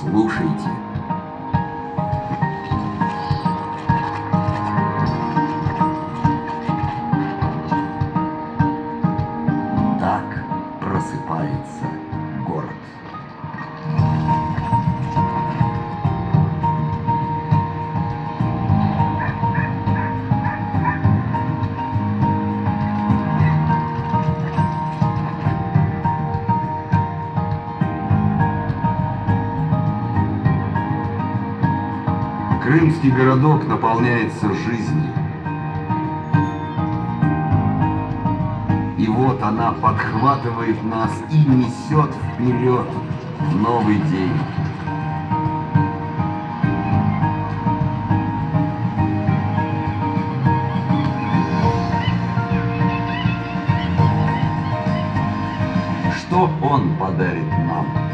Слушайте. Так просыпается Крымский городок наполняется жизнью. И вот она подхватывает нас и несет вперед в новый день. Что он подарит нам?